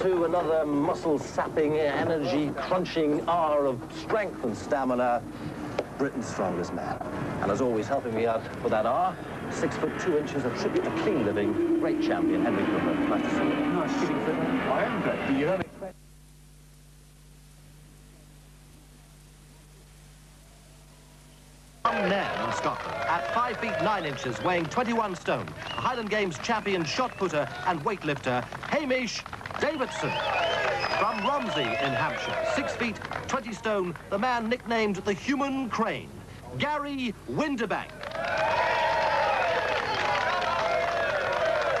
to another muscle-sapping, energy-crunching hour of strength and stamina. Britain's strongest man. And as always, helping me out for that hour, six foot two inches, a tribute to clean living, great champion, Henry Cooper. Nice to see you. Nice fit. I am great, but you don't expect... Nairn in Scotland, at 5 feet 9 inches, weighing 21 stone, Highland Games champion shot putter and weightlifter, Hamish Davidson. From Romsey in Hampshire, 6 feet 20 stone, the man nicknamed the Human Crane, Garry Windebank.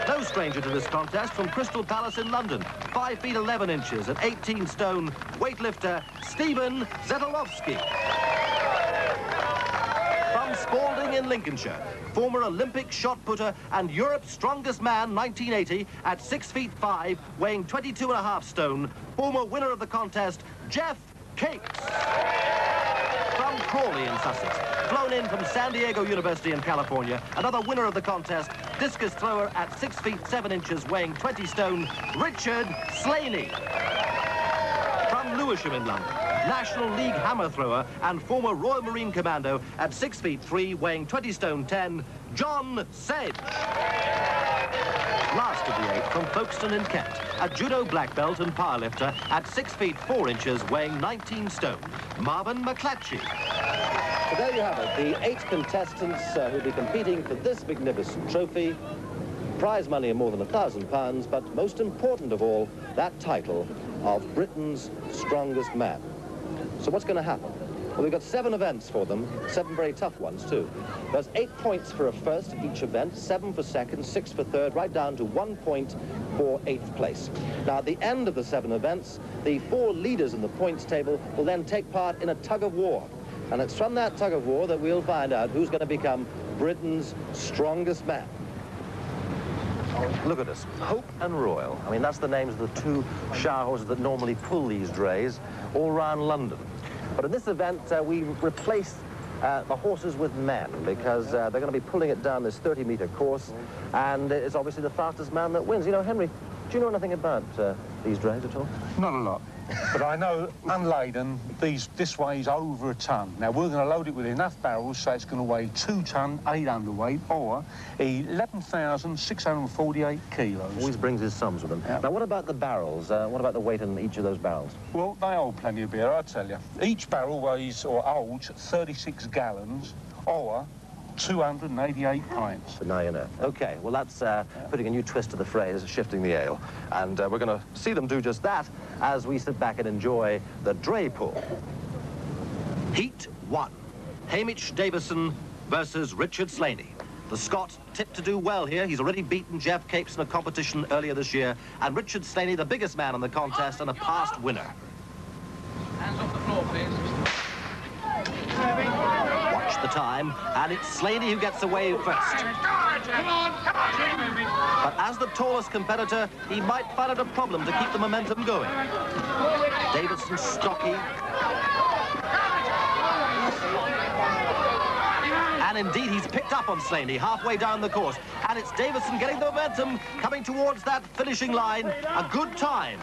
No stranger to this contest from Crystal Palace in London, 5 feet 11 inches at 18 stone, weightlifter Stephen Zetolofsky. Spalding in Lincolnshire, former Olympic shot putter and Europe's strongest man 1980 at 6 feet 5, weighing 22 and a half stone, former winner of the contest, Geoff Capes. From Crawley in Sussex, flown in from San Diego University in California, another winner of the contest, discus thrower at 6 feet 7 inches, weighing 20 stone, Richard Slaney. From Lewisham in London, National League hammer thrower and former Royal Marine Commando at 6 feet 3, weighing 20 stone 10, John Sedge. Last of the eight from Folkestone in Kent, a judo black belt and powerlifter at 6 feet 4 inches, weighing 19 stone, Marvin McLatchie. So there you have it, the eight contestants uh, who'll be competing for this magnificent trophy. Prize money of more than a thousand pounds, but most important of all, that title of Britain's strongest man. So what's going to happen? Well, we've got seven events for them, seven very tough ones, too. There's eight points for a first at each event, seven for second, six for third, right down to one point for eighth place. Now, at the end of the seven events, the four leaders in the points table will then take part in a tug of war. And it's from that tug of war that we'll find out who's going to become Britain's strongest man. Look at us, Hope and Royal. I mean, that's the names of the two shower horses that normally pull these drays all around London. But in this event, uh, we replace uh, the horses with men because uh, they're going to be pulling it down this 30-meter course, and it's obviously the fastest man that wins. You know, Henry, do you know anything about uh, these drays at all? Not a lot. But I know, unladen, these, this weighs over a ton. Now, we're going to load it with enough barrels so it's going to weigh two ton, eight underweight, or 11,648 kilos. Always brings his sums with him. Yeah. Now, what about the barrels? Uh, what about the weight in each of those barrels? Well, they hold plenty of beer, I tell you. Each barrel weighs, or holds, 36 gallons, or 288 pints. Now you know. Okay, well, that's uh, putting a new twist to the phrase, shifting the ale. And uh, we're going to see them do just that as we sit back and enjoy the Dray Pull. Heat one. Hamish Davidson versus Richard Slaney. The Scot tipped to do well here. He's already beaten Geoff Capes in a competition earlier this year. And Richard Slaney, the biggest man in the contest and a past winner. Hands off the floor, please. Watch the time, and it's Slaney who gets away first. But as the tallest competitor, he might find it a problem to keep the momentum going. Davidson stocky. And indeed, he's picked up on Slaney halfway down the course. And it's Davidson getting the momentum, coming towards that finishing line. A good time.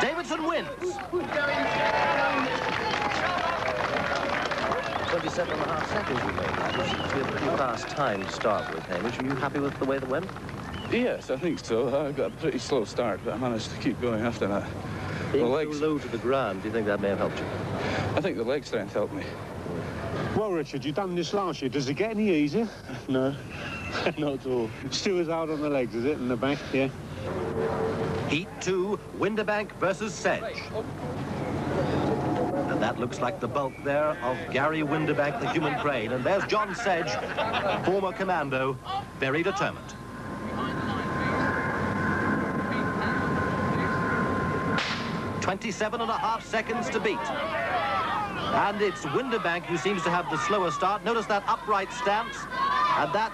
Davidson wins. 27 and a half seconds you made. That was seems to be a pretty fast time to start with, Hamish. Are you happy with the way that went? Yes, I think so. I got a pretty slow start, but I managed to keep going after that. Being The so legs- low to the ground, do you think that may have helped you? I think the leg strength helped me. Well, Richard, you've done this last year. Does it get any easier? No, not at all. Still as hard on the legs, is it, in the back? Yeah. Heat two, Windebank versus Sedge. That looks like the bulk there of Garry Windebank, the human crane. And there's John Sedge, former commando, very determined. Twenty-seven and a half seconds to beat. And it's Windebank who seems to have the slower start. Notice that upright stance. And that,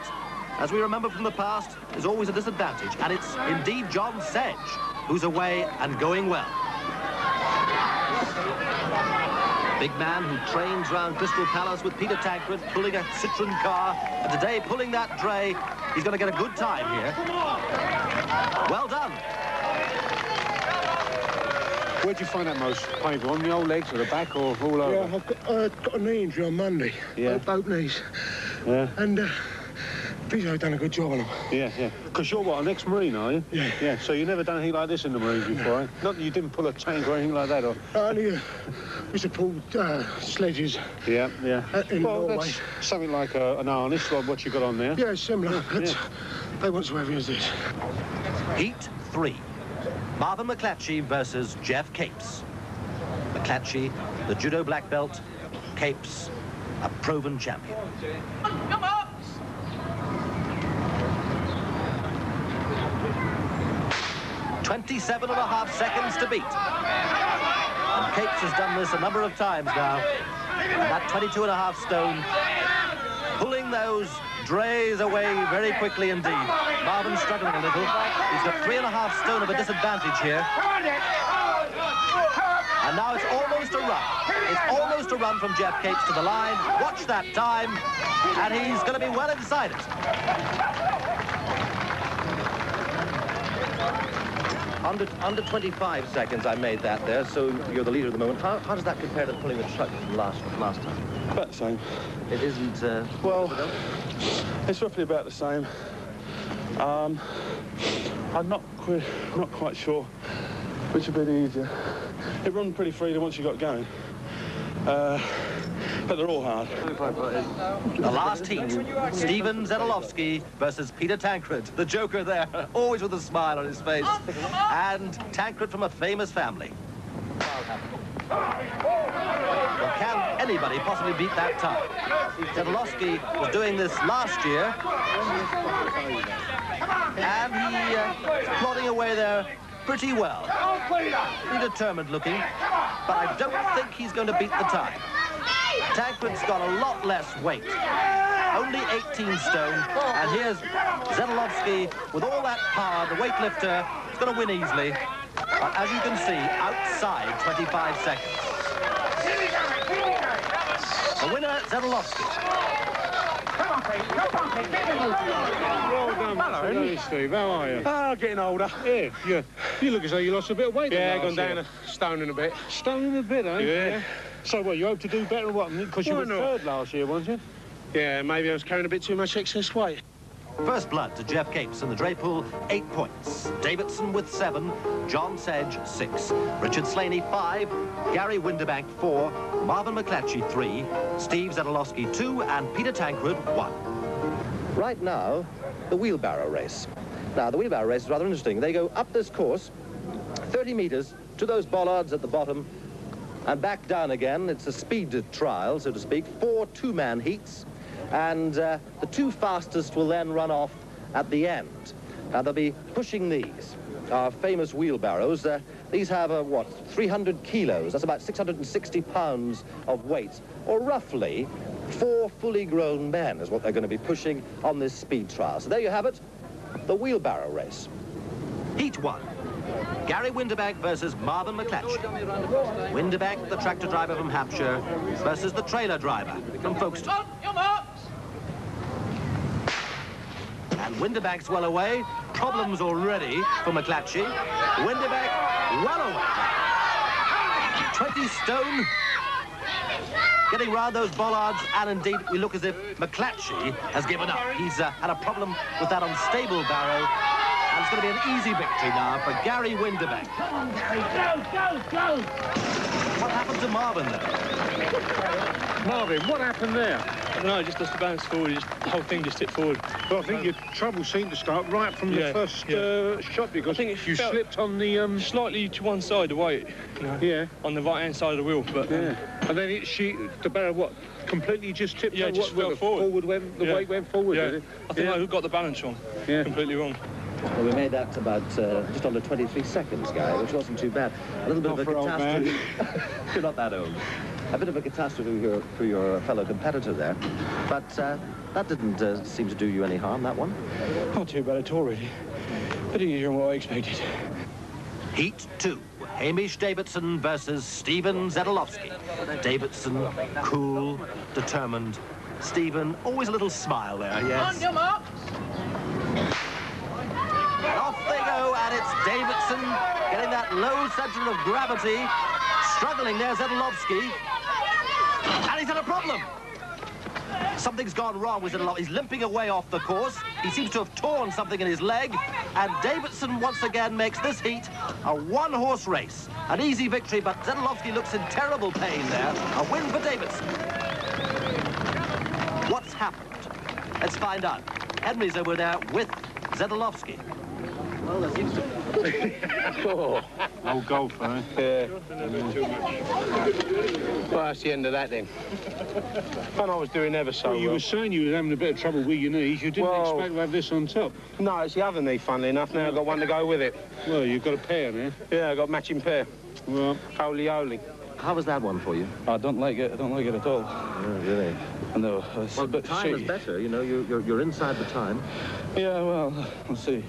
as we remember from the past, is always a disadvantage. And it's indeed John Sedge who's away and going well. Big man who trains round Crystal Palace with Peter Tancred, pulling a Citroen car. And today, pulling that dray. he's going to get a good time here. Well done. Where'd you find that most painful? On the old legs or the back or all over? Yeah, I've got, uh, got a knee injury on Monday. Yeah. Both knees. Yeah. And uh, physio done a good job on them. Yeah, yeah. Because you're what, an ex-marine, are you? Yeah. Yeah, so you never done anything like this in the Marines before, eh? Not that you didn't pull a tank or anything like that, or... I only uh, used to pull uh, sledges. Yeah, yeah. Uh, in well, Norway. that's something like uh, an harness, like what you got on there. Yeah, similar, but yeah. they weren't so heavy as this. Heat three. Marvin McLatchie versus Geoff Capes. McLatchie, the judo black belt. Capes, a proven champion. Come on! 27 and a half seconds to beat. And Capes has done this a number of times now. And that 22 and a half stone, pulling those drays away very quickly indeed. Marvin struggling a little. He's got three and a half stone of a disadvantage here. And now it's almost a run. It's almost a run from Geoff Capes to the line. Watch that time. And he's going to be well inside it. Under, under 25 seconds I made that there, so you're the leader at the moment. How, how does that compare to pulling the truck from last, last time? About the same. It isn't, uh, Well, it's roughly about the same. Um, I'm not quite, not quite sure which would be the easier. It runs pretty freely once you got going. Uh, but they're all hard. the last heat. Stephen Zetolofsky versus Peter Tancred, the joker there, always with a smile on his face. And Tancred from a famous family. Well, can anybody possibly beat that time? Zetolofsky was doing this last year. And he uh, plodding away there pretty well. Pretty determined looking, but I don't think he's going to beat the time. Tancred's got a lot less weight. Only 18 stone. And here's Zetolofsky with all that power, the weightlifter, is going to win easily. But as you can see, outside 25 seconds. The winner, Zetolofsky. Well done, Hello, Steve. How are you? Ah, getting older. Yeah, yeah. You look as though you lost a bit of weight. Yeah, gone down a stone in a bit. Stone in a bit, eh? Yeah. So, what, you hope to do better, what? Because you Why were not? third last year, weren't you? Yeah, maybe I was carrying a bit too much excess weight. First blood to Geoff Capes in the Dray Pull, eight points. Davidson with seven, John Sedge, six. Richard Slaney, five. Garry Windebank, four. Marvin McLatchie, three. Steve Zetolofsky, two. And Peter Tancred, one. Right now, the wheelbarrow race. Now, the wheelbarrow race is rather interesting. They go up this course, 30 meters, to those bollards at the bottom, and back down again. It's a speed trial, so to speak. Four two-man heats, and uh, the two fastest will then run off at the end. Now, they'll be pushing these, our famous wheelbarrows. Uh, these have, uh, what, 300 kilos. That's about 660 pounds of weight, or roughly four fully grown men is what they're going to be pushing on this speed trial. So there you have it, the wheelbarrow race. Heat one. Garry Windebank versus Marvin McLatchie. Windebank, the tractor driver from Hampshire, versus the trailer driver from Folkestone. On your marks! And Windebank's well away. Problems already for McLatchie. Windebank well away. 20 stone. Getting round those bollards, and indeed, we look as if McLatchie has given up. He's uh, had a problem with that unstable barrow, and it's going to be an easy victory now for Garry Windebank. Come on, Gary. Go, go, go! What happened to Marvin then? Marvin, what happened there? I don't know, just as the bounce forward, just, the whole thing just tipped forward. Well, I think your trouble seemed to start right from Yeah, the first yeah. uh, shot because I think it you slipped on the um. Slightly to one side, the weight, you know, Yeah, on the right-hand side of the wheel, but um, yeah. And then it, she, the barrel, what, completely just tipped? Yeah, just what, fell the forward. went, the Yeah. weight went forward. yeah, did it? I think yeah. I got the balance wrong, Yeah. completely wrong. Well, we made that about uh, just under 23 seconds, Guy, which wasn't too bad. A little bit Not of a for old man. catastrophe. You're not that old. A bit of a catastrophe for your, for your fellow competitor there. But uh, that didn't uh, seem to do you any harm, that one. Not too bad at all, really. Bit easier than what I expected. Heat two. Hamish Davidson versus Stephen Zetolofsky. Davidson, cool, determined. Stephen, always a little smile there, yes. On your marks! And off they go, And it's Davidson getting that low center of gravity. Struggling there, Zetolofsky. And he's had a problem. Something's gone wrong with Zetolofsky. He's limping away off the course. He seems to have torn something in his leg. And Davidson once again makes this heat a one-horse race. An easy victory, but Zetolofsky looks in terrible pain there. A win for Davidson. What's happened? Let's find out. Henry's over there with Zetolofsky. Well, there seems to Oh, Old golfer, eh? yeah. Well, that's the end of that then. Fun I was doing ever so Well, you well. were saying you were having a bit of trouble with your knees. You didn't Well- expect to have this on top. No, it's the other knee, funnily enough. Now I've got one to go with it. Well, you've got a pair now. Yeah, I've got matching pair. Well, Holy, holy. How was that one for you? I don't like it. I don't like it at all. Oh, really? No, it's Well, a bit time is better. You know, you're, you're, you're inside the time. Yeah, well, we'll see.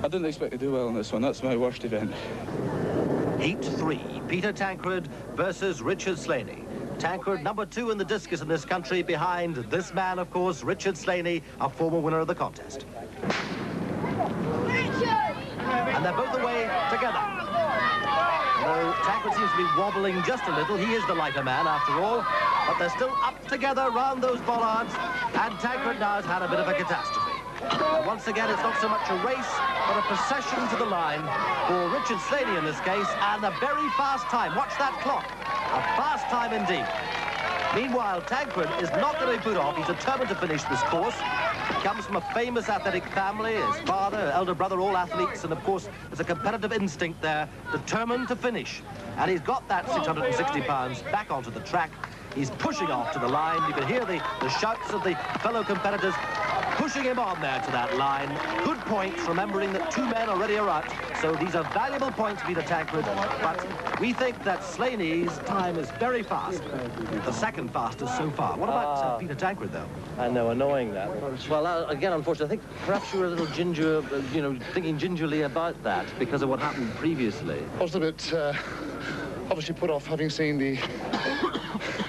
I didn't expect to do well on this one. That's my worst event. Heat three, Peter Tancred versus Richard Slaney. Tancred, number two in the discus in this country, behind this man, of course, Richard Slaney, a former winner of the contest. And they're both away together. Though Tancred seems to be wobbling just a little, he is the lighter man after all. But they're still up together round those bollards, and Tancred now has had a bit of a catastrophe. Once again, it's not so much a race, but a procession to the line for Richard Slaney in this case, and a very fast time. Watch that clock. A fast time indeed. Meanwhile, Tancred is not going to be put off. He's determined to finish this course. He comes from a famous athletic family. His father, elder brother, all athletes. And, of course, there's a competitive instinct there, determined to finish. And he's got that 660 pounds back onto the track. He's pushing off to the line. You can hear the, the shouts of the fellow competitors pushing him on there to that line. Good points, remembering that two men already are out. So these are valuable points, Peter Tancred. But we think that Slaney's time is very fast. The second fastest so far. What about uh, Peter Tancred, though? I know, annoying that. Well, uh, again, unfortunately, I think perhaps you were a little ginger, uh, you know, thinking gingerly about that because of what happened previously. I was a bit uh, obviously put off having seen the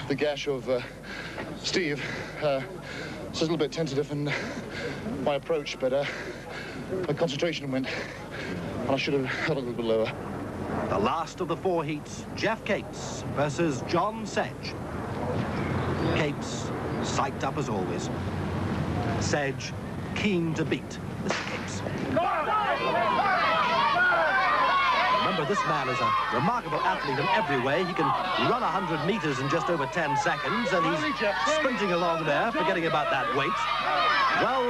the gash of uh, Steve. Uh, so I was a little bit tentative in my approach, but uh, my concentration went, and I should have held it a little bit lower. The last of the four heats, Geoff Capes versus John Sedge. Capes, psyched up as always. Sedge, keen to beat. This is Capes. Remember, this man is a remarkable athlete in every way. He can run 100 meters in just over 10 seconds, and he's sprinting along there, forgetting about that weight. Well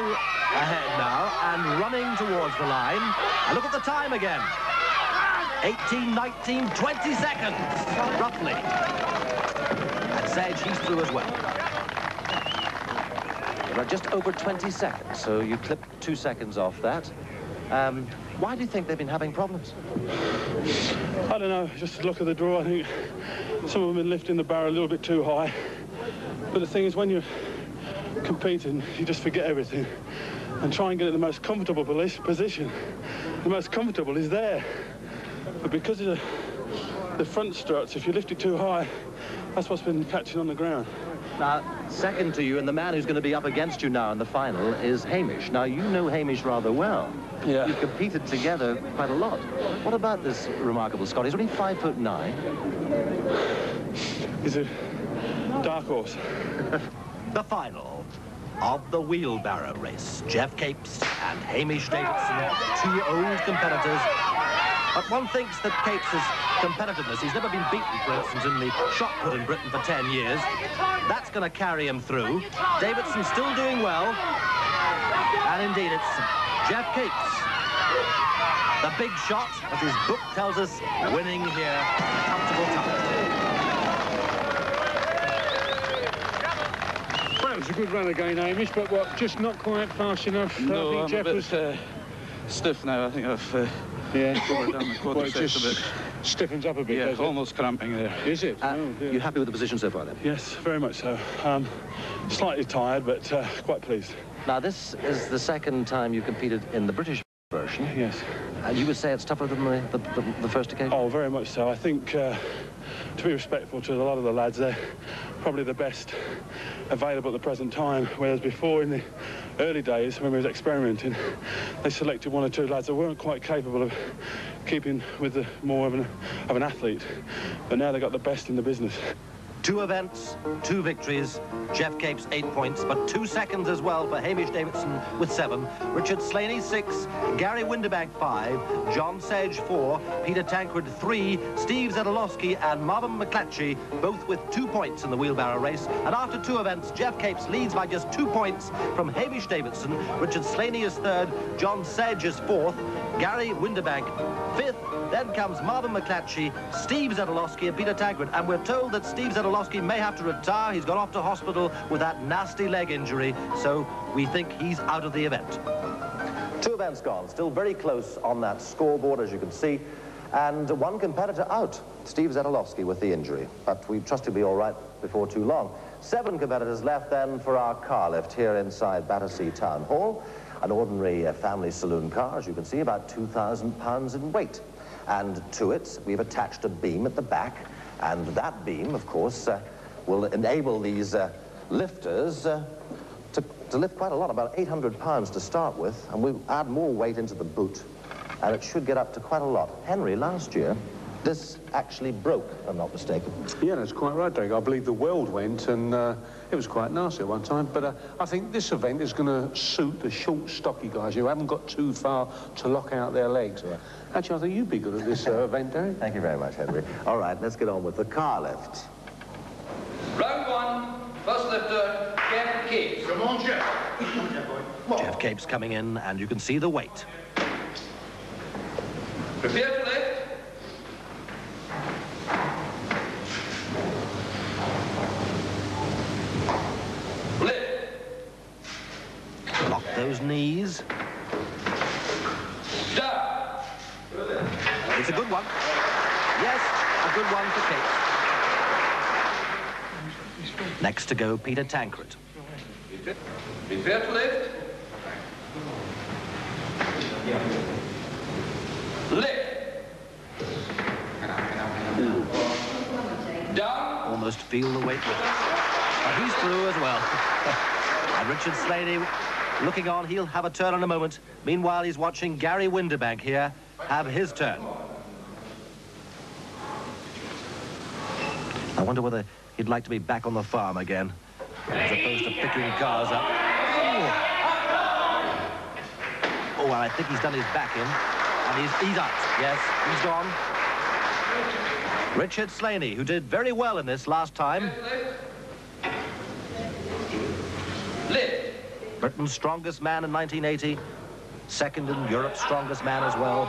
ahead now, and running towards the line. And look at the time again. 18, 19, 20 seconds, roughly. And Sedge, he's through as well. There are just over 20 seconds, so you clip two seconds off that. Um, why do you think they've been having problems? I don't know, just look at the draw. I think some of them have been lifting the barrel a little bit too high. But the thing is, when you're competing, you just forget everything and try and get in the most comfortable position. The most comfortable is there. But because of the, the front struts, if you lift it too high, that's what's been catching on the ground. Now, second to you, and the man who's going to be up against you now in the final is Hamish. Now, you know Hamish rather well. Yeah. You've competed together quite a lot. What about this remarkable Scot? He's only five foot nine. He's a dark horse. The final of the wheelbarrow race. Geoff Capes and Hamish Davidson, two old competitors. But one thinks that Capes' competitiveness, he's never been beaten, for instance, in the shot put in Britain for 10 years. That's going to carry him through. Davidson's still doing well. And indeed, it's Geoff Capes. The big shot, as his book tells us, winning here. Comfortable time. Well, it was a good run again, Hamish, but what, just not quite fast enough. No, I think I'm Geoff a bit was. uh, stiff now. I think I've uh, Yeah. overdone the Well, it quadriceps a just bit. stiffens up a bit. Yeah, does it? almost cramping there. Is it? Uh, oh, dear. you happy with the position so far, then? Yes, very much so. Um, slightly tired, but uh, quite pleased. Now, this is the second time you competed in the British version. Yes. And you would say it's tougher than the, the, the, the first occasion? Oh, very much so. I think uh, to be respectful to a lot of the lads, they're probably the best available at the present time, whereas before in the early days when we was experimenting, they selected one or two lads that weren't quite capable of keeping with the more of an, of an athlete, but now they've got the best in the business. Two events, two victories. Geoff Capes, eight points, but two seconds as well for Hamish Davidson with seven. Richard Slaney, six. Garry Windebank, five. John Sedge, four. Peter Tancred, three. Steve Zetolofsky and Marvin McLatchie, both with two points in the wheelbarrow race. And after two events, Geoff Capes leads by just two points from Hamish Davidson. Richard Slaney is third. John Sedge is fourth. Garry Windebank, fifth. Then comes Marvin McLatchie, Steve Zetolofsky and Peter Tancred. And we're told that Steve Zetolofsky may have to retire. He's gone off to hospital with that nasty leg injury. So we think he's out of the event. Two events gone, still very close on that scoreboard, as you can see. And one competitor out, Steve Zetolofsky with the injury. But we trust he'll be all right before too long. Seven competitors left then for our car lift here inside Battersea Town Hall. An ordinary uh, family saloon car, as you can see, about 2,000 pounds in weight. And to it, we've attached a beam at the back. And that beam, of course, uh, will enable these uh, lifters uh, to, to lift quite a lot, about 800 pounds to start with. And we'll add more weight into the boot. And it should get up to quite a lot. Henry, last year, this actually broke, if I'm not mistaken. Yeah, that's quite right, Derek. I believe the world went, and uh, it was quite nasty at one time. But uh, I think this event is going to suit the short, stocky guys who haven't got too far to lock out their legs. Actually, I think you'd be good at this uh, event, Derek. Thank you very much, Henry. All right, let's get on with the car lift. Round one, first lifter, Geoff Capes. Come on, Geoff. Geoff Capes coming in, and you can see the weight. Prepare to lift. Lift. Lock those knees. It's a good one. Yes, a good one for Capes. Next to go, Peter Tancred. Prepare to lift. Lift. Down. Almost feel the weight with it. But he's through as well. and Richard Slaney looking on. He'll have a turn in a moment. Meanwhile, he's watching Garry Windebank here have his turn. I wonder whether he'd like to be back on the farm again, as opposed to picking cars up. Oh, oh well, I think he's done his back in, and he's, he's out. Yes, he's gone. Richard Slaney, who did very well in this last time. Lift. Britain's strongest man in 1980. Second in Europe's strongest man as well.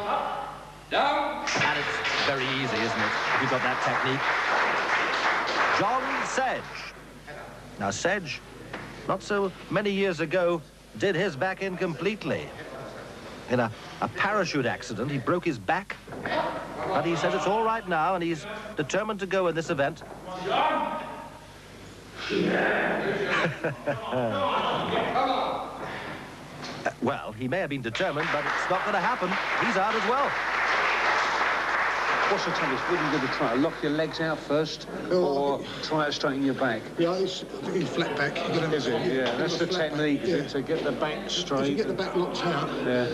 Down. And it's very easy, isn't it? You've got that technique. John Sedge. Now, Sedge, not so many years ago, did his back in completely. In a, a parachute accident, he broke his back. But he says it's all right now, and he's determined to go in this event. Uh, well, he may have been determined, but it's not going to happen. He's out as well. What's the toughest? What are you going to try? Lock your legs out first, or try to straighten your back? Yeah, it's, I think flat back. You gotta, Is it? you- Yeah, you've that's got the a flat back, technique, yeah. to get the back If straight. you get the back locked out Yeah,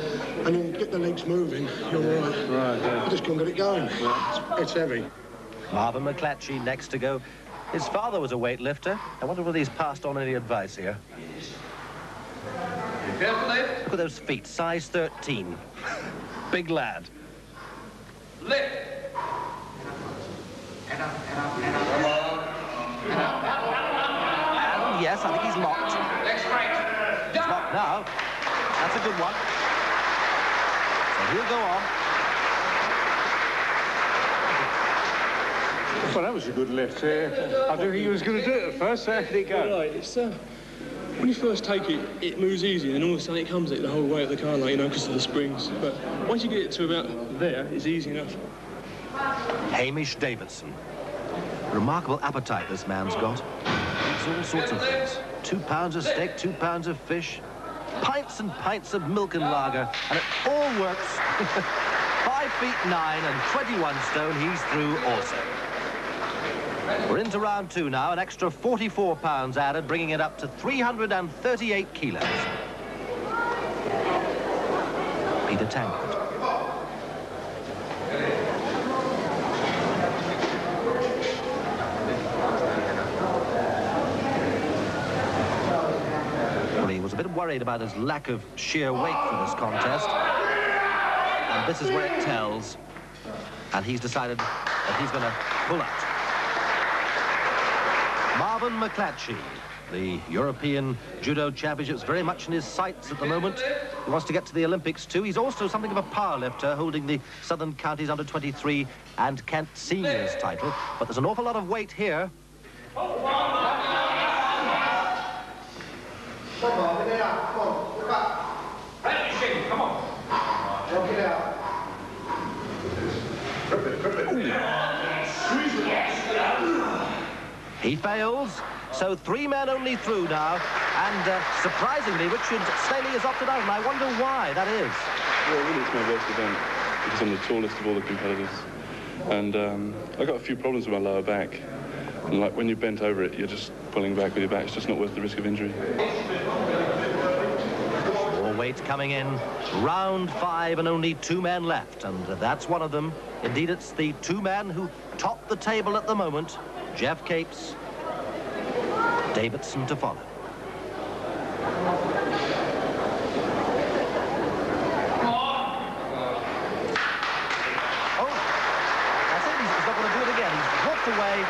and then get the legs moving, you're all right. right, yeah. You just can't get it going. It's, it's heavy. Marvin McLatchie next to go. His father was a weightlifter. I wonder whether he's passed on any advice here. Prepare to lift. Look at those feet, size 13. Big lad. Lift. And yes, I think he's locked. Leg straight. He's locked now. That's a good one. So he'll go on. Well, that was a good lift. Uh, I didn't think he was going to do it at first. How did it go? Right, it's, uh, when you first take it, it moves easy, and all of a sudden it comes at the whole way of the car, like, you know, because of the springs. But once you get it to about there, it's easy enough. Hamish Davidson. Remarkable appetite this man's got. Eats all sorts of things. Two pounds of steak, two pounds of fish, pints and pints of milk and lager, and it all works. Five feet nine and 21 stone, he's through also. We're into round two now, an extra 44 pounds added, bringing it up to 338 kilos. Peter Tancred. Well, he was a bit worried about his lack of sheer weight for this contest. And this is where it tells. And he's decided that he's going to pull out. Marvin McLatchie, the European Judo Championships, very much in his sights at the moment. He wants to get to the Olympics too. He's also something of a powerlifter, holding the Southern Counties Under-23 and Kent Seniors title. But there's an awful lot of weight here. He fails, so three men only through now. And uh, surprisingly, Richard Slaney has opted out, and I wonder why that is. Well, really, it's my worst event because I'm the tallest of all the competitors. And um, I got a few problems with my lower back. And like when you're bent over it, you're just pulling back with your back. It's just not worth the risk of injury. More weight coming in. Round five and only two men left. And that's one of them. Indeed, it's the two men who top the table at the moment. Geoff Capes, Davidson to follow. Oh. He's, not going to do it again. He's walked away.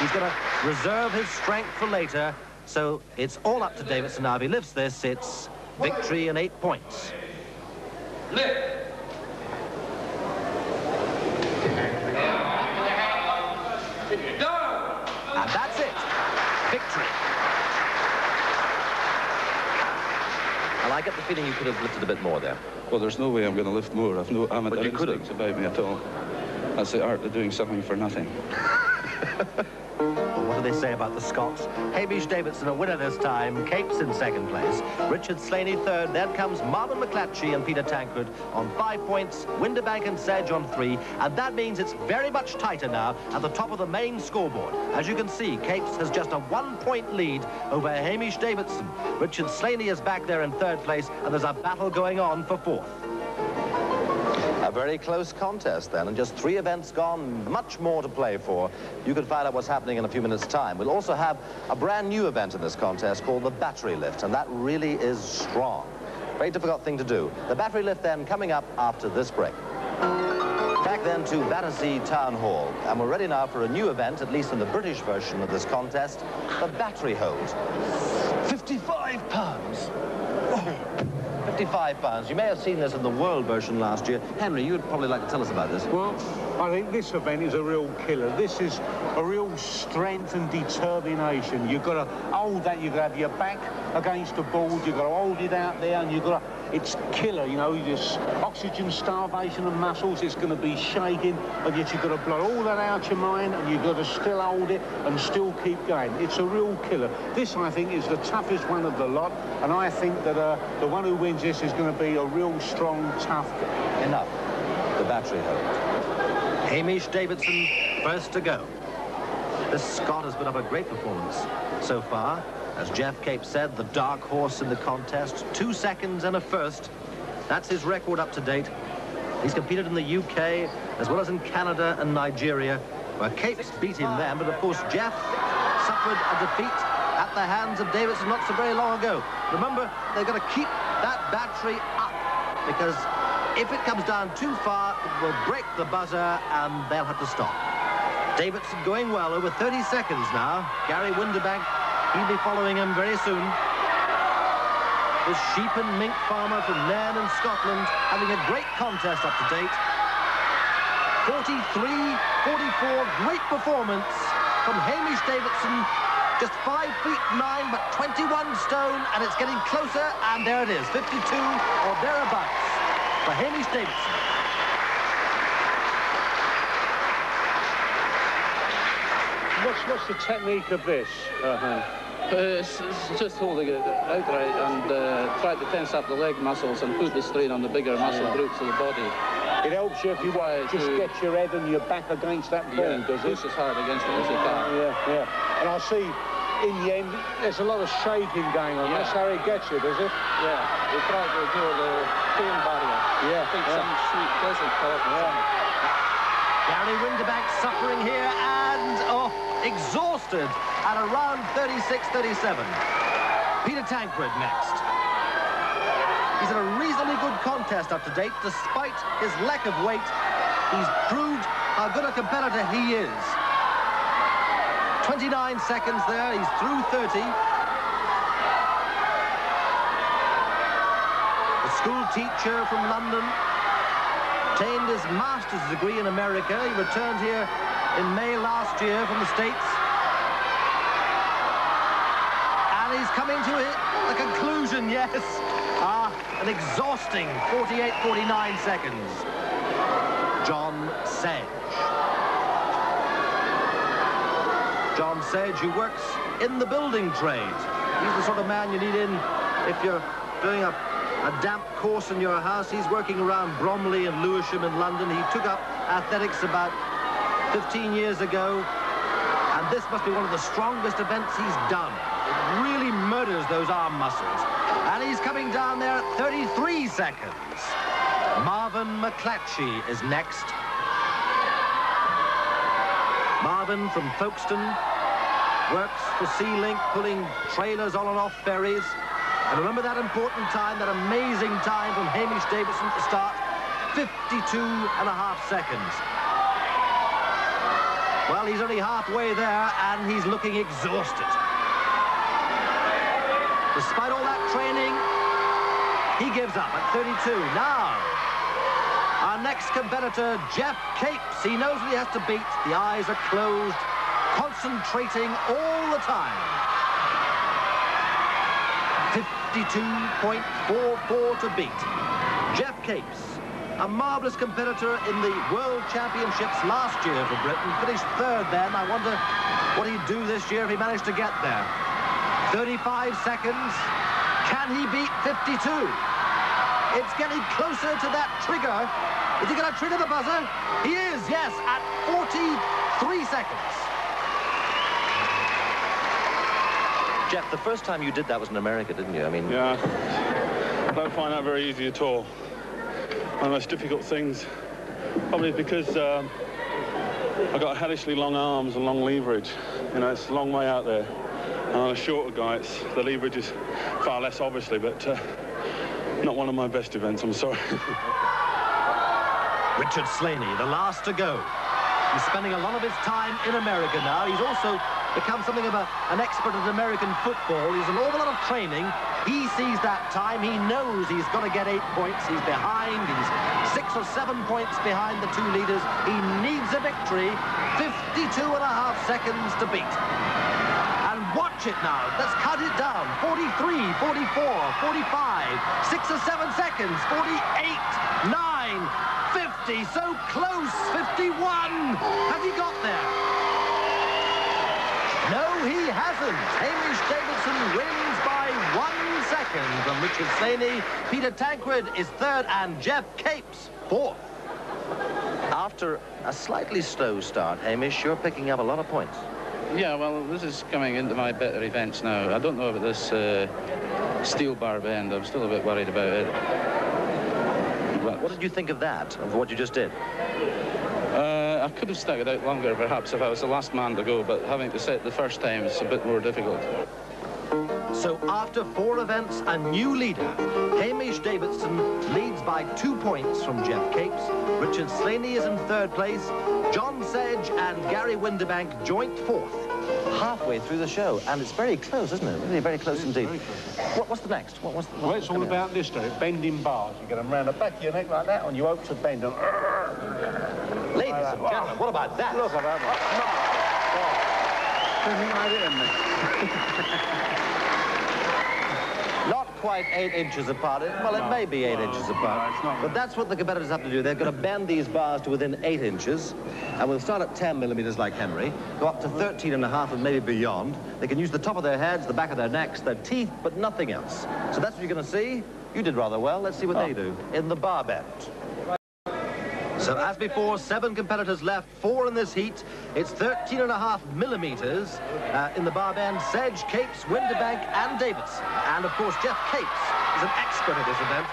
He's going to reserve his strength for later. So it's all up to Davidson now. If he lifts this, it's victory and eight points. Lift. And that's it. Victory. Well, I get the feeling you could have lifted a bit more there. Well, there's no way I'm going to lift more. I've no amateur But you instincts about me at all. That's the art of doing something for nothing. Well, what do they say about the Scots? Hamish Davidson a winner this time, Capes in second place, Richard Slaney third, then comes Marvin McLatchie and Peter Tancred on five points, Windebank and Sedge on three, and that means it's very much tighter now at the top of the main scoreboard. As you can see, Capes has just a one-point lead over Hamish Davidson. Richard Slaney is back there in third place, and there's a battle going on for fourth. A very close contest then, and just three events gone, much more to play for. You can find out what's happening in a few minutes' time. We'll also have a brand new event in this contest called the battery lift, and that really is strong. Very difficult thing to do. The battery lift then coming up after this break. Back then to Battersea Town Hall, and we're ready now for a new event, at least in the British version of this contest, the battery hold. 55 pounds. 55 pounds. You may have seen this in the world version last year. Henry, you'd probably like to tell us about this. Well, I think this event is a real killer. This is a real strength and determination. You've got to hold that. You've got to have your back against the board. You've got to hold it out there, and you've got to. It's killer, you know. This oxygen starvation of muscles. It's going to be shaking, and yet you've got to blow all that out your mind, and you've got to still hold it and still keep going. It's a real killer. This, I think, is the toughest one of the lot, and I think that uh, the one who wins this is going to be a real strong, tough. Enough. The battery hold. Hamish Davidson, first to go. This Scot has put up a great performance so far. As Geoff Cape said, the dark horse in the contest. Two seconds and a first. That's his record up to date. He's competed in the UK as well as in Canada and Nigeria, where Cape's beaten them, but of course Geoff suffered a defeat at the hands of Davidson not so very long ago. Remember, they've got to keep that battery up because if it comes down too far, it will break the buzzer and they'll have to stop. Davidson going well, over 30 seconds now. Garry Windebank, he'll be following him very soon. The sheep and mink farmer from Nairn in Scotland having a great contest up to date. 43, 44, great performance from Hamish Davidson. Just five feet nine, but 21 stone, and it's getting closer, and there it is, 52 or thereabouts for Hamish Davidson. What's, what's the technique of this? Uh-huh. Uh, it's, it's just holding it outright and uh, try to tense up the leg muscles and put the strain on the bigger muscle groups of the body. It helps you if you Why, just to- get your head and your back against that ball, does it? push as hard against it as you can. Yeah, yeah. And I see in the end, there's a lot of shaking going on. That's how he gets you, does it? Yeah, we try to do the pain barrier. Yeah, I think yeah. some sweet desert colour. Garry Windebank suffering here and, oh, exhausted at around 36-37. Peter Tancred next. He's had a reasonably good contest up to date, despite his lack of weight. He's proved how good a competitor he is. 29 seconds there, he's through 30. A school teacher from London, obtained his master's degree in America. He returned here in May last year from the States. And he's coming to it, the conclusion, yes. Ah, an exhausting 48, 49 seconds. John Sedge. John Sedge, who works in the building trade. He's the sort of man you need in if you're doing a, a damp course in your house. He's working around Bromley and Lewisham in London. He took up athletics about 15 years ago, and this must be one of the strongest events he's done. It really murders those arm muscles. And he's coming down there at 33 seconds. Marvin McLatchie is next. Marvin from Folkestone works for Sealink, pulling trailers on and off ferries. And remember that important time, that amazing time from Hamish Davidson to start, 52 and a half seconds. Well, he's only halfway there, and he's looking exhausted. Despite all that training, he gives up at 32. Now, our next competitor, Geoff Capes. He knows what he has to beat. The eyes are closed, concentrating all the time. 52.44 to beat. Geoff Capes, a marvellous competitor in the World Championships last year for Britain. Finished third then. I wonder what he'd do this year if he managed to get there. 35 seconds. Can he beat 52? It's getting closer to that trigger. Is he going to trigger the buzzer? He is, yes, at 43 seconds. Geoff, the first time you did that was in America, didn't you? I mean, Yeah. I don't find that very easy at all. One of the most difficult things, probably because um, I've got hellishly long arms and long leverage. You know, it's a long way out there. And on a shorter guy, it's, the leverage is far less, obviously, but uh, not one of my best events, I'm sorry. Richard Slaney, the last to go. He's spending a lot of his time in America now. He's also become something of a, an expert at American football. He's an awful lot of training. He sees that time. He knows he's got to get eight points. He's behind. He's six or seven points behind the two leaders. He needs a victory. 52 and a half seconds to beat. And watch it now. Let's cut it down. 43, 44, 45, six or seven seconds, 48, 9, 50, so close, 51. Has he got there? No, he hasn't. Hamish Davidson wins by one second from Richard Slaney. Peter Tancred is third and Geoff Capes fourth. After a slightly slow start, Hamish, you're picking up a lot of points. Yeah, well, this is coming into my better events now. I don't know about this uh, steel bar bend. I'm still a bit worried about it. But, What did you think of that, of what you just did? I could have stuck it out longer, perhaps, if I was the last man to go, but having to set the first time is a bit more difficult. So after four events, a new leader. Hamish Davidson leads by two points from Geoff Capes. Richard Slaney is in third place. John Sedge and Garry Windebank joint fourth. Halfway through the show, and it's very close, isn't it? Really very close indeed. What, what's the next? What, what's the, Well, it's all coming up? about this, though. Bending bars. You get them round the back of your neck like that, and you hope to bend them. Ladies and gentlemen, what about that? Look at that Not quite eight inches apart. Well, it may be eight inches apart. not but that's what the competitors have to do. They've got to bend these bars to within eight inches. And we'll start at 10 millimeters like Henry, go up to 13 and a half and maybe beyond. They can use the top of their heads, the back of their necks, their teeth, but nothing else. So that's what you're going to see. You did rather well. Let's see what they oh. do in the bar bend. So as before, seven competitors left, four in this heat. It's 13 and a half millimeters uh, in the bar band. Sedge, Capes, Windebank, and Davidson. And of course, Geoff Capes is an expert at this event.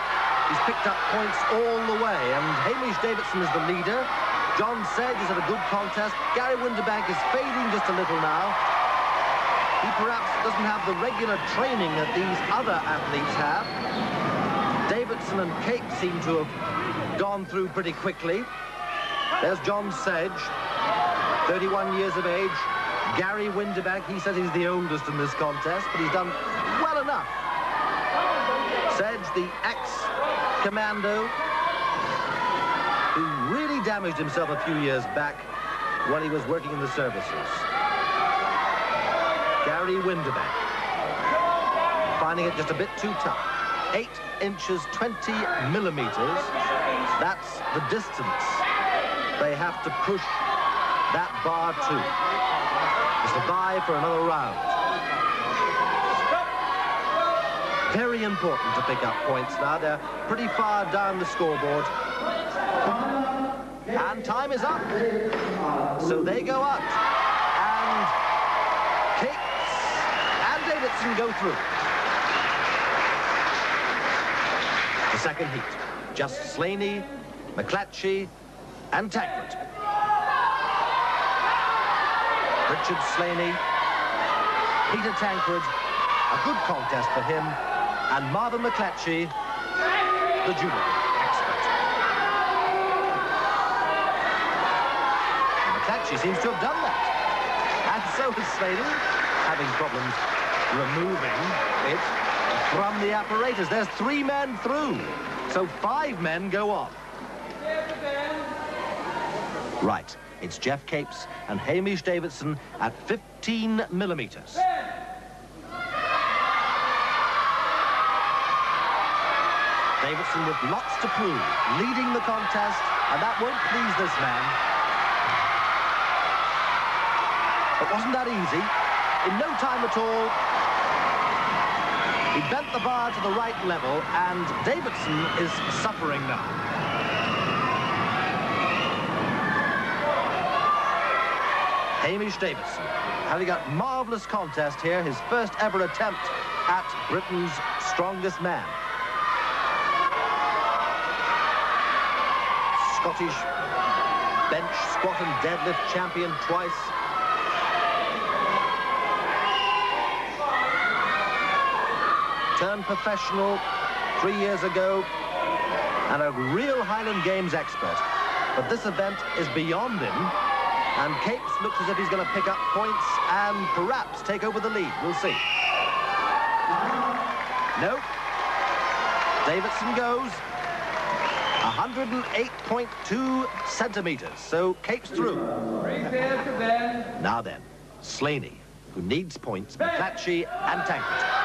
He's picked up points all the way, and Hamish Davidson is the leader. John Sedge is at a good contest. Garry Windebank is fading just a little now. He perhaps doesn't have the regular training that these other athletes have. Davidson and Capes seem to have gone through pretty quickly. There's John Sedge, 31 years of age. Garry Windebank, he says he's the oldest in this contest, but he's done well enough. Sedge, the ex-commando, who really damaged himself a few years back when he was working in the services. Garry Windebank, finding it just a bit too tough. 8 inches 20 millimeters. That's the distance they have to push that bar to. To survive for another round. Very important to pick up points now. They're pretty far down the scoreboard. And time is up. So they go out. And Capes and Davidson go through. The second heat. Just Slaney, McLatchie, and Tancred. Richard Slaney, Peter Tancred, a good contest for him, and Marvin McLatchie, the judo expert. And McLatchie seems to have done that. And so has Slaney, having problems removing it from the apparatus. There's three men through, so five men go on. Right, it's Geoff Capes and Hamish Davidson at 15 millimeters. Davidson with lots to prove, leading the contest, and that won't please this man. But wasn't that easy? In no time at all, he bent the bar to the right level, and Davidson is suffering now. Hamish Davidson, having a marvellous contest here, his first ever attempt at Britain's strongest man. Scottish bench squat and deadlift champion twice. Turned professional three years ago and a real Highland Games expert. But this event is beyond him and Capes looks as if he's going to pick up points and perhaps take over the lead. We'll see. No. Davidson goes. 108.2 centimeters. So Capes through. Now then, Slaney, who needs points, McLatchie and Tancred.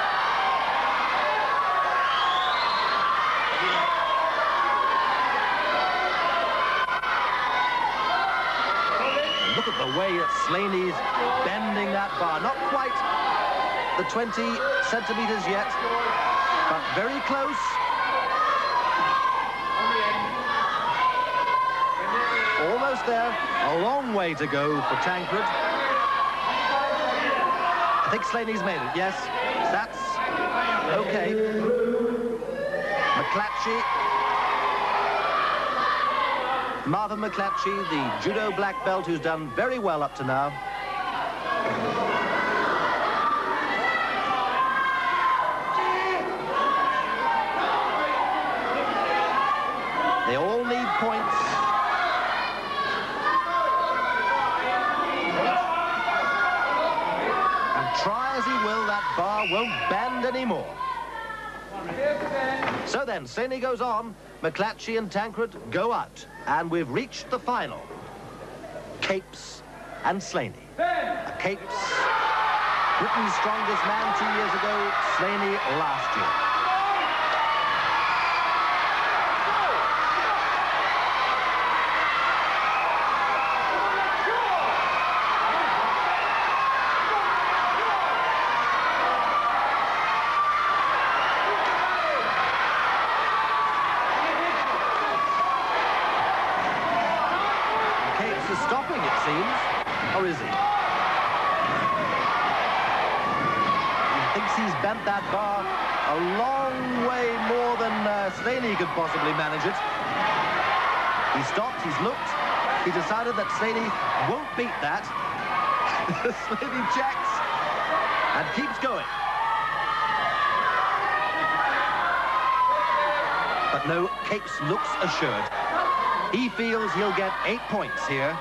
Look at Slaney's bending that bar. Not quite the 20 centimeters yet, but very close. Almost there. A long way to go for Tancred. I think Slaney's made it. Yes, that's okay. McLatchie. Marvin McLatchie, the judo black belt who's done very well up to now. They all need points. And try as he will, that bar won't bend anymore. So then, Slaney goes on, McLatchie and Tancred go out, and we've reached the final. Capes and Slaney. Capes, Britain's strongest man two years ago, Slaney last year. Is he? He thinks he's bent that bar a long way more than uh, Slaney could possibly manage it. He stopped, he's looked, he decided that Slaney won't beat that. Slaney checks and keeps going. But no, Capes looks assured. He feels he'll get eight points here.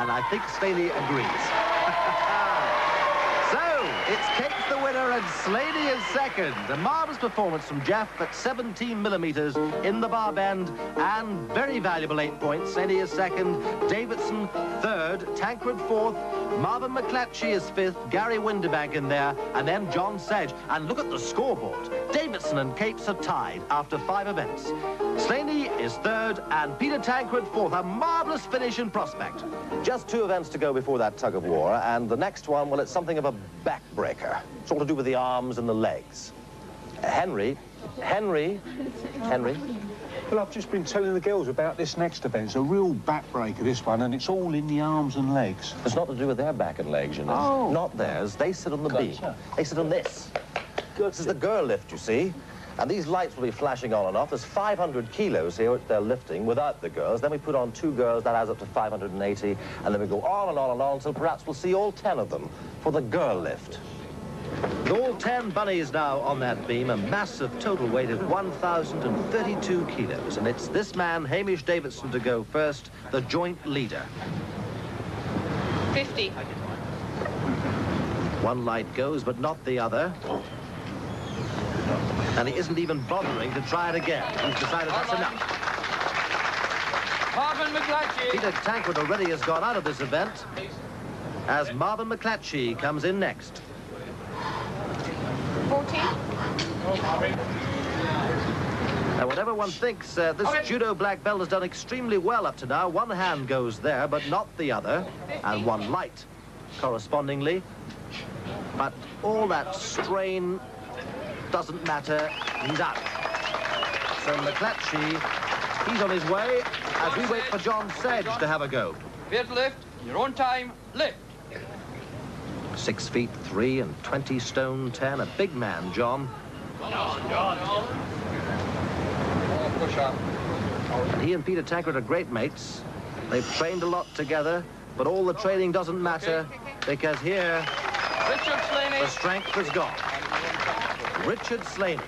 And I think Slaney agrees. so, it's Capes the winner and Slaney is second. A marvellous performance from Geoff at 17 millimetres in the bar bend and very valuable eight points. Slaney is second, Davidson third, Tancred fourth, Marvin McLatchie is fifth, Garry Windebank in there, and then John Sedge. And look at the scoreboard. Davidson and Capes are tied after five events. Slaney is third, and Peter Tancred fourth. A marvellous finish in prospect. Just two events to go before that tug of war, and the next one, well, it's something of a backbreaker. It's all to do with the arms and the legs. Henry, Henry, Henry, Well, I've just been telling the girls about this next event. It's a real backbreaker, this one, and it's all in the arms and legs. it's not to do with their back and legs, you know. Oh. Not theirs. They sit on the beam. They sit on this. This is the girl lift, you see. And these lights will be flashing on and off. There's 500 kilos here which they're lifting without the girls. Then we put on two girls, that adds up to 580. And then we go on and on and on until perhaps we'll see all 10 of them for the girl lift. All 10 bunnies now on that beam, a massive total weight of 1,032 kilos. And it's this man, Hamish Davidson, to go first, the joint leader. 50. One light goes, but not the other. And he isn't even bothering to try it again. He's decided that's enough. Marvin McLatchie. Peter Tancred already has gone out of this event as Marvin McLatchie comes in next. 14. Now, whatever one thinks, uh, this judo black belt has done extremely well up to now. One hand goes there, but not the other, and one light correspondingly. But all that strain doesn't matter. He's out. So McLatchie, he's on his way as we wait for John Sedge to have a go. To lift. Your own time. Lift. Six feet three and 20 stone 10. A big man, John. Push up. And he and Peter Tancred are great mates. They've trained a lot together, but all the training doesn't matter because here the strength has gone. Richard Slaney.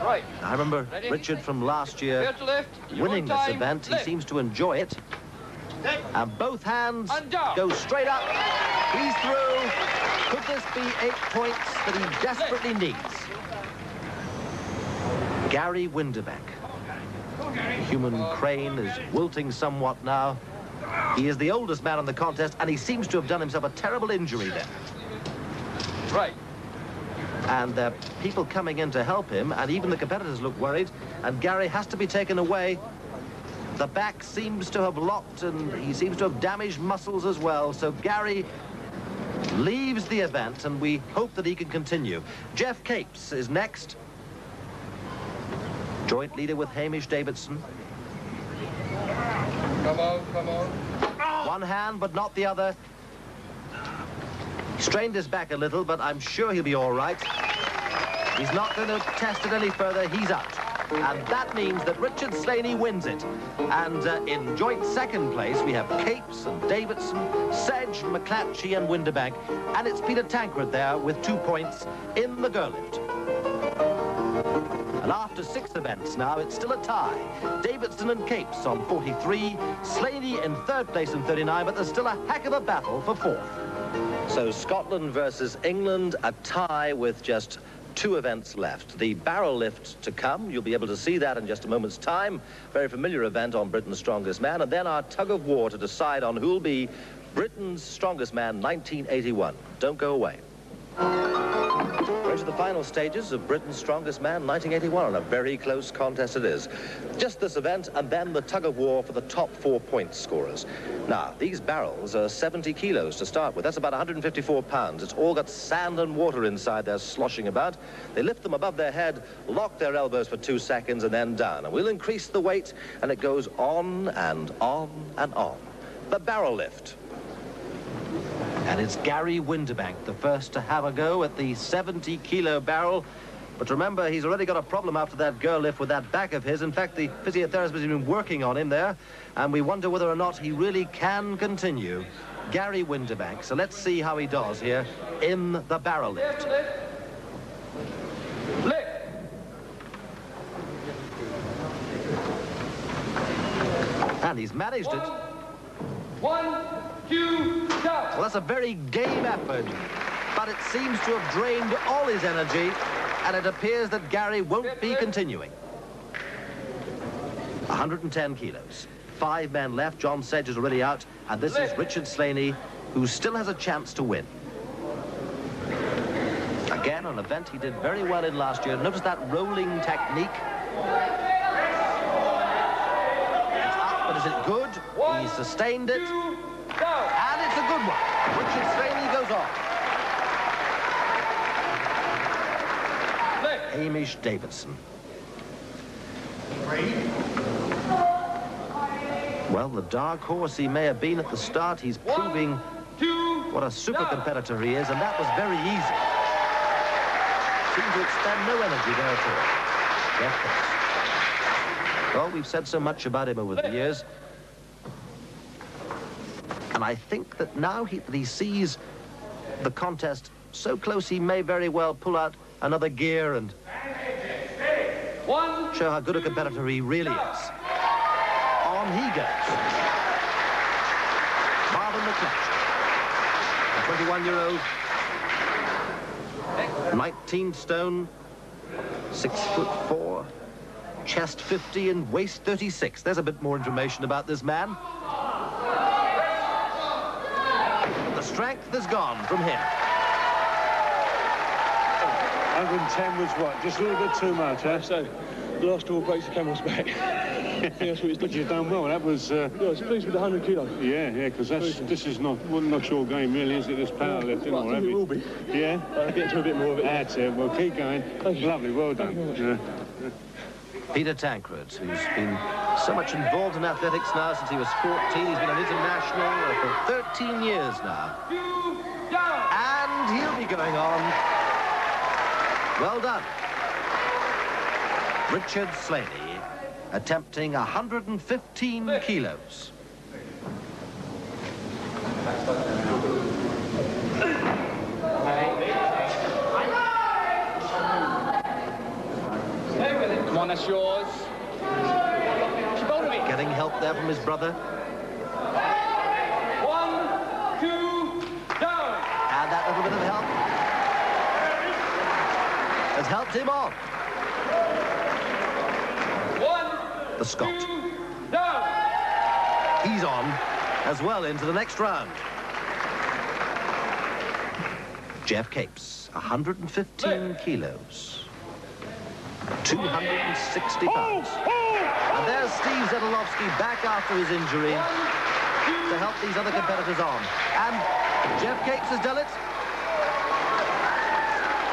Right. I remember Ready? Richard from last year lift. Winning this event. He seems to enjoy it. And both hands And go straight up. He's through. Could this be eight points that he desperately needs? Garry Windebank. Human crane is wilting somewhat now. He is the oldest man in the contest, and he seems to have done himself a terrible injury there. Right. And there are people coming in to help him, and even the competitors look worried, and Garry has to be taken away. The back seems to have locked, and he seems to have damaged muscles as well, so Garry leaves the event, and we hope that he can continue. Geoff Capes is next. Joint leader with Hamish Davidson. Come on, come on. One hand, but not the other. He strained his back a little, but I'm sure he'll be all right. He's not going to test it any further. He's out. And that means that Richard Slaney wins it. And uh, in joint second place, we have Capes and Davidson, Sedge, McLatchie and Windebank. And it's Peter Tancred there with two points in the girl lift. And after six events now, it's still a tie. Davidson and Capes on 43, Slaney in third place in 39, but there's still a heck of a battle for fourth. So Scotland versus England, a tie with just two events left. The barrel lift to come, you'll be able to see that in just a moment's time. Very familiar event on Britain's Strongest Man. And then our tug of war to decide on who'll be Britain's Strongest Man 1981. Don't go away. We're into the final stages of Britain's Strongest Man 1981, and a very close contest it is. Just this event, and then the tug of war for the top four point scorers. Now, these barrels are 70 kilos to start with. That's about 154 pounds. It's all got sand and water inside they're sloshing about. They lift them above their head, lock their elbows for two seconds, and then down. And we'll increase the weight, and it goes on and on and on. The barrel lift. And it's Garry Windebank, the first to have a go at the 70 kilo barrel. But remember, he's already got a problem after that girl lift with that back of his. In fact, the physiotherapist has been working on him there, and we wonder whether or not he really can continue. Garry Windebank. So let's see how he does here in the barrel lift. Lift. And he's managed it. One, down. Well, that's a very game effort, but it seems to have drained all his energy, and it appears that Garry won't be continuing. 110 kilos. Five men left. John Sedge is already out, and this is Richard Slaney, who still has a chance to win. Again, an event he did very well in last year. Notice that rolling technique. It's up, but is it good? He sustained it. Down. And it's a good one. Richard Slaney goes on. Lift. Hamish Davidson. Three. Well, the dark horse he may have been at the start, he's proving Two, what a super competitor he is, and that was very easy. Seemed to expend no energy there at all. Case. Well, we've said so much about him over the years. And I think that now he, he sees the contest so close, he may very well pull out another gear and show how good a competitor he really is. On he goes. Marvin McLatchie, a 21-year-old, 19 stone, six foot four, chest 50 and waist 36. There's a bit more information about this man. The strength is gone from him. 110 was what? Just a little bit too much, huh? So, the last draw breaks the camel's back. yeah, that's what he's But done. you've done well. That was, uh, Yeah, I was pleased with the 100 kilo. yeah, yeah, because that's this is not well, not your game really, is it? This powerlifting Well, I or think it heavy? will be. Yeah. I'll get to a bit more of it. That's it. Well, keep going. Thank you. Lovely. Well Thank you done. Peter Tancred, who's been so much involved in athletics now since he was 14. He's been an international for 13 years now. And he'll be going on. Well done. Richard Slaney attempting 115 kilos. Come on, that's yours. Keep hold of it. Getting help there from his brother. One, two, down. And that little bit of help has helped him on. One, The Scot. two, down. He's on as well into the next round. Geoff Capes, 115 kilos. 260 pounds. And there's Steve Zetolofsky back after his injury to help these other competitors on. And Geoff Capes has done it.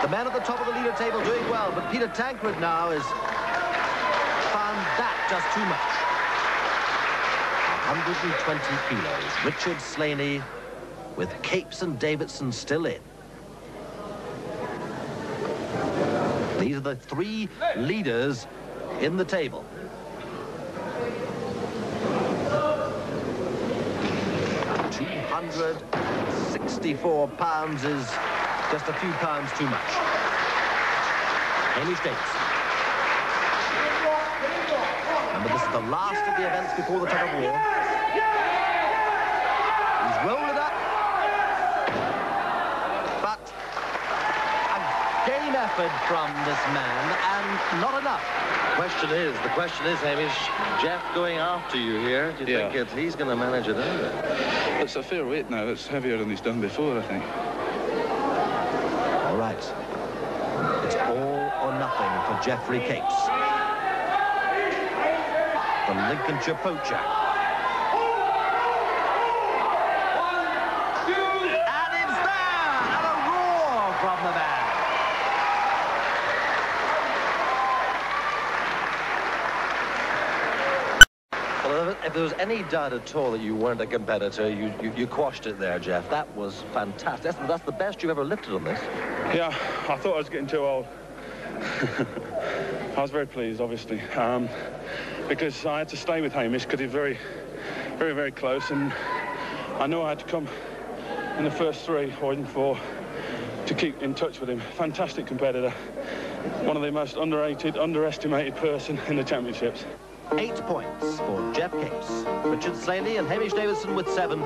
The man at the top of the leader table doing well, but Peter Tancred now has found that just too much. 120 kilos. Richard Slaney with Capes and Davidson still in. These are the three leaders in the table. Two hundred sixty-four pounds is just a few pounds too much. Any Davis. Remember, this is the last of the events before the tug of war. He's rolled it up. But a game effort from this man, and not enough. Question is, the question is, Hamish, Geoff going after you here, do you Yeah. think it, he's going to manage it either? It's a fair weight now. It's heavier than he's done before, I think. All right. It's all or nothing for Geoffrey Capes. The Lincolnshire poacher. And it's there! And a roar from the man. Well, if there was any doubt at all that you weren't a competitor, you, you, you quashed it there, Geoff. That was fantastic. That's, that's the best you've ever lifted on this. Yeah, I thought I was getting too old. I was very pleased, obviously, um, because I had to stay with Hamish because he's very, very, very close, and I knew I had to come in the first three or four to keep in touch with him. Fantastic competitor, one of the most underrated, underestimated person in the championships. Eight points for Geoff Capes. Richard Slaney and Hamish Davidson with seven.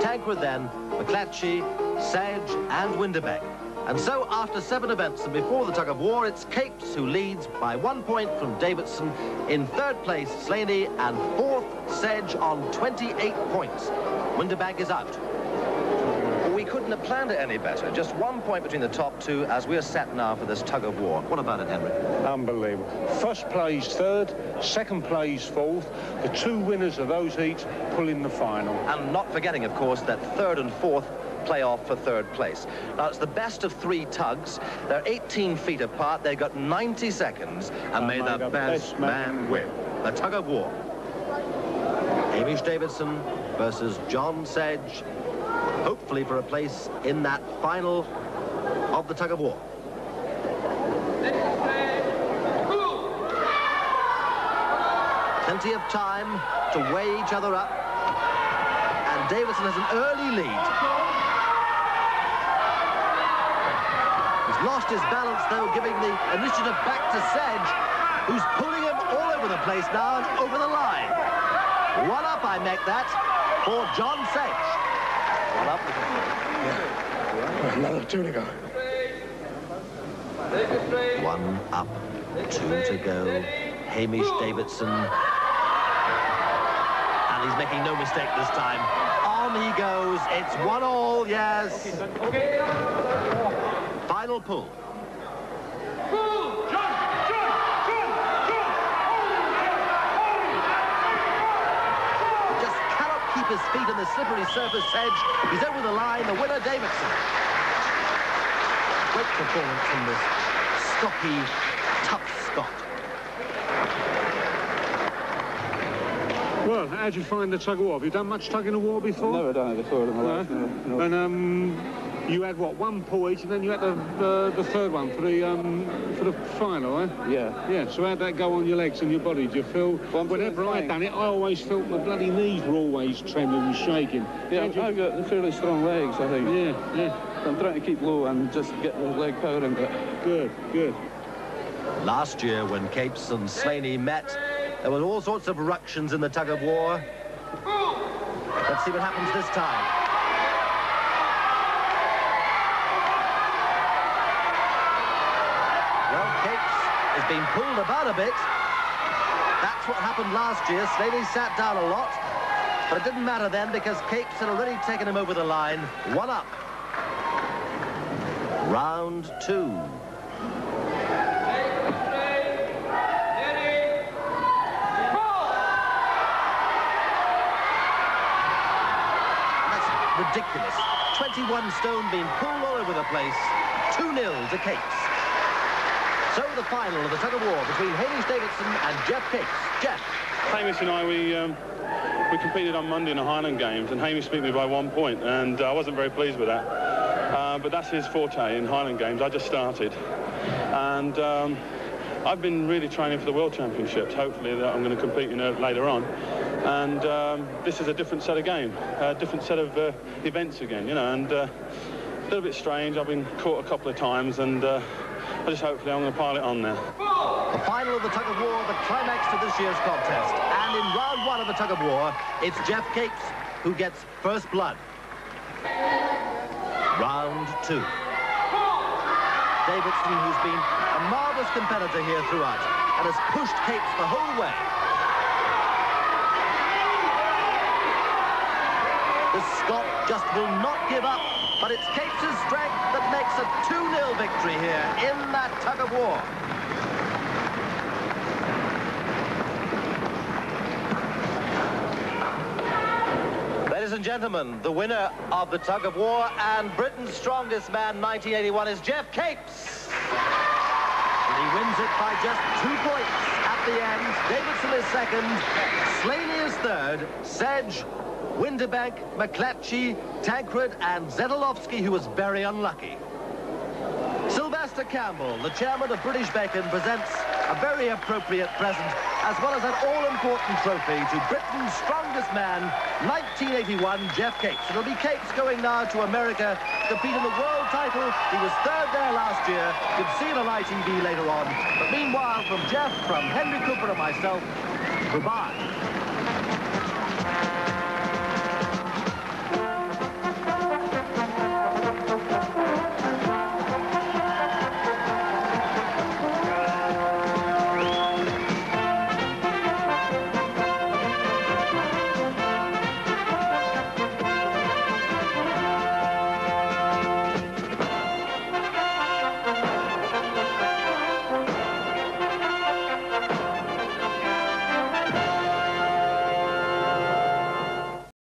Tancred then, McLatchie, Sedge and Windebank. And so after seven events and before the tug of war, it's Capes who leads by one point from Davidson. In third place, Slaney and fourth, Sedge on 28 points. Windebank is out. We couldn't have planned it any better. Just one point between the top two as we're set now for this tug of war. What about it, Henry? Unbelievable. First plays third, second plays fourth. The two winners of those heats pull in the final. And not forgetting, of course, that third and fourth play off for third place. Now, it's the best of three tugs. They're 18 feet apart. They've got 90 seconds. And may the best man win. The tug of war. Hamish Davidson versus John Sedge. Hopefully for a place in that final of the tug of war. Plenty of time to weigh each other up. And Davidson has an early lead. He's lost his balance, though, giving the initiative back to Sedge, who's pulling him all over the place now and over the line. One up, I make that, for John Sedge. One up. Another two to go. One up, two to go. Hamish Davidson. And he's making no mistake this time. On he goes. It's one all, yes. Final pull. He just cannot keep his feet on the slippery surface edge. He's over the line. The winner, Davidson. Great performance from this stocky, tough Scot. Well, how'd you find the tug of war? Have you done much tugging of war before? Never done it before in my No? life. No, no. And um, you had what one pull each, and then you had the the, the third one for the um, for the final, eh? Yeah. Yeah. So how'd that go on your legs and your body? Do you feel? Well, whenever I fine. done it, I always felt my bloody knees were always trembling and shaking. Yeah, How'd you- I've got fairly strong legs, I think. yeah, yeah. I'm trying to keep low and just get the leg power into it. Good, good. Last year, when Capes and Slaney met, there were all sorts of ructions in the tug of war. Let's see what happens this time. Being pulled about a bit. That's what happened last year. Slaney sat down a lot. But it didn't matter then because Capes had already taken him over the line. One up. Round two. Ridiculous. 21 stone being pulled all over the place. 2-0 to Capes. So the final of the tug of war between Hamish Davidson and Geoff Capes. Geoff. Hamish and I, we um, we competed on Monday in the Highland Games, and Hamish beat me by one point, and uh, I wasn't very pleased with that. Uh, but that's his forte in Highland Games. I just started, and um, I've been really training for the World Championships. Hopefully, that I'm going to compete in it later on. And um, this is a different set of game, a different set of uh, events again, you know, and uh, a little bit strange. I've been caught a couple of times, and uh, I just hopefully I'm going to pile it on now. The final of the tug of war, the climax to this year's contest. And in round one of the tug of war, it's Geoff Capes who gets first blood. Round two. Davidson, who's been a marvellous competitor here throughout and has pushed Capes the whole way. The Scot just will not give up, but it's Capes' strength that makes a 2-0 victory here in that tug-of-war. Ladies and gentlemen, the winner of the tug-of-war and Britain's strongest man 1981 is Geoff Capes. And he wins it by just two points at the end. Davidson is second, Slaney is third, Sedge Windebank, McLatchie, Tancred and Zetolofsky, who was very unlucky. Sylvester Campbell, the chairman of British Bacon, presents a very appropriate present, as well as an all-important trophy to Britain's strongest man, 1981, Geoff Capes. It'll be Capes going now to America to compete in the world title. He was third there last year. You'll see it on ITV later on. But meanwhile, from Geoff, from Henry Cooper and myself, goodbye.